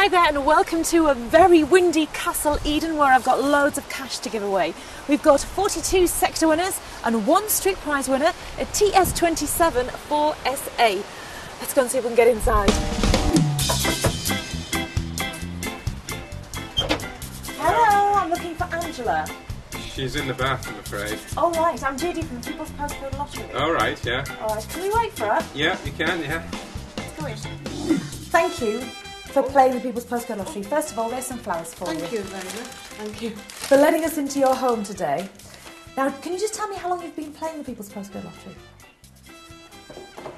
Hi there, and welcome to a very windy Castle Eden where I've got loads of cash to give away. We've got 42 sector winners and one street prize winner, a TS27 4SA. Let's go and see if we can get inside. Hello, I'm looking for Angela. She's in the bath, I'm afraid. All right, I'm Judy from the People's Postcode Lottery. All right, yeah. All right, can we wait for her? Yeah, you can, yeah. Let's go in. Thank you for playing the People's Postcode Lottery. First of all, there's some flowers for you. Thank you very much. Thank you. for letting us into your home today. Now, can you just tell me how long you've been playing the People's Postcode Lottery?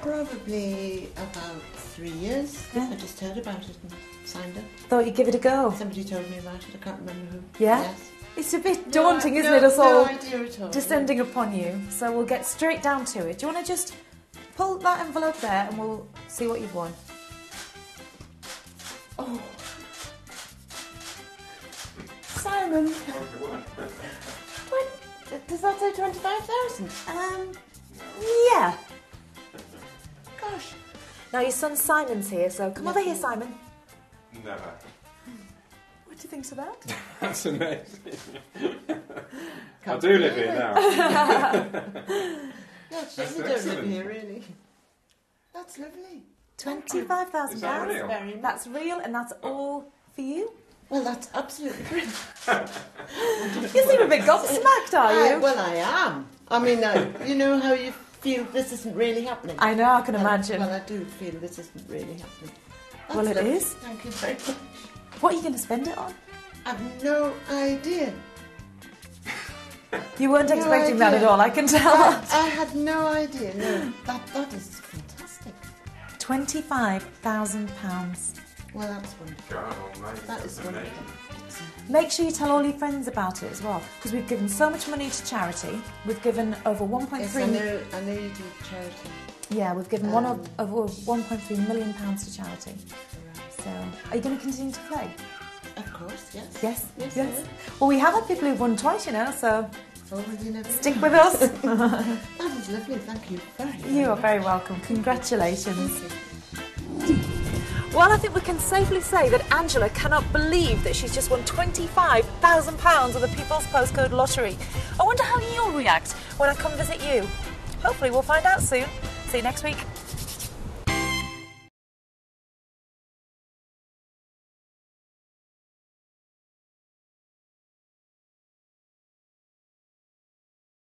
Probably about three years. Yeah. I just heard about it and signed up. Thought you'd give it a go. Somebody told me about it. I can't remember who. Yeah? Yes. It's a bit daunting, I- isn't no- it? Us no all idea at all. descending upon you. So we'll get straight down to it. Do you want to just pull that envelope there and we'll see what you've won? Oh, Simon. what? Does that say twenty-five thousand? Um, yeah. Gosh. Now your son Simon's here, so come over here, Simon. Never. What do you think of that? That's amazing. I Can't do live believe here now. No, That's we don't live excellent. here really. That's lovely. Twenty-five thousand that pounds. real? Very. That's real, and that's all for you. Well, that's absolutely brilliant. You seem a bit gobsmacked, are I- you? well, I am. I mean, uh, you know how you feel this isn't really happening. I know, I can Well, imagine. Well, I do feel this isn't really happening. That's Well, it lovely. is. Thank you very much. What are you going to spend it on? I've no idea. You weren't No expecting that at idea. all, I can I, tell. I had no idea. No, that that is fantastic. Twenty-five thousand pounds. Well, that's wonderful. God almighty, that's is wonderful. Make sure you tell all your friends about it as well, because we've given so much money to charity. We've given over 1.3. Yes, I know. I know you do charity. Yeah, we've given one Um, of, over 1.3 million pounds to charity. So, are you going to continue to play? Of course, yes. Yes. Yes, Yes. Well, we have had people who've won twice, you know. So Oh, you never stick know. with us. That is lovely. Thank you very much. you are very welcome. Congratulations. Well, I think we can safely say that Angela cannot believe that she's just won £25,000 of the People's Postcode Lottery. I wonder how you'll react when I come visit you. Hopefully, we'll find out soon. See you next week.